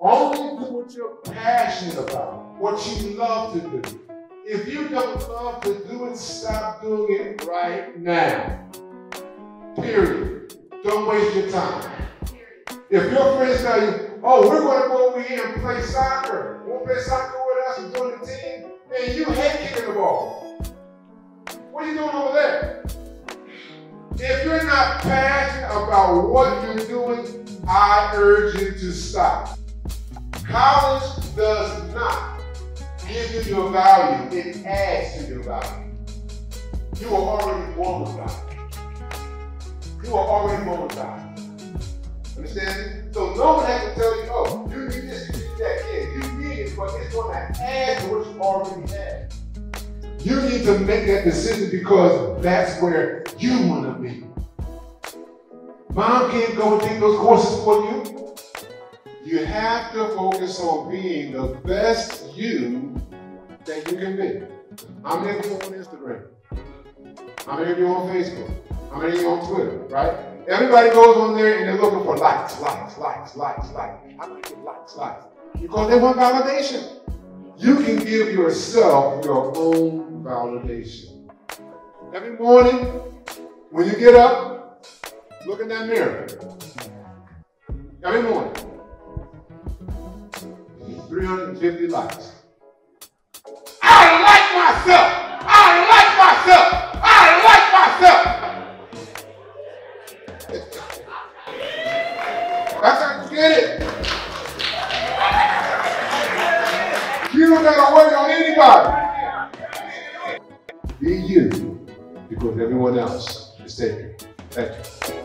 Only do what you're passionate about, what you love to do. If you don't love to do it, stop doing it right now. Period. Don't waste your time. If your friends tell you, oh, we're going to go over here and play soccer, want to play soccer with us and join the team, and you hate kicking the ball. What are you doing over? If you're not passionate about what you're doing, I urge you to stop. College does not give you your value, it adds to your value. You are already born with value. You are already born with value. Understand? So no one has to tell you, oh, you need this, you need that. Yeah, you need it, but it's going to add to what you already have. You need to make that decision because that's where you want to be. Mom can't go and take those courses for you. You have to focus on being the best you that you can be. How many of you on Instagram? How many of you on Facebook? How many of you on Twitter, right? Everybody goes on there and they're looking for likes, likes, likes, likes, likes. How many likes, likes? Because they want validation. You can give yourself your own validation. Every morning, when you get up, look in that mirror. Every morning. 350 likes. I like myself. I like myself. I like myself. That's how you get it. You don't gotta wait on anybody. Be you, because everyone else is taken. Thank you.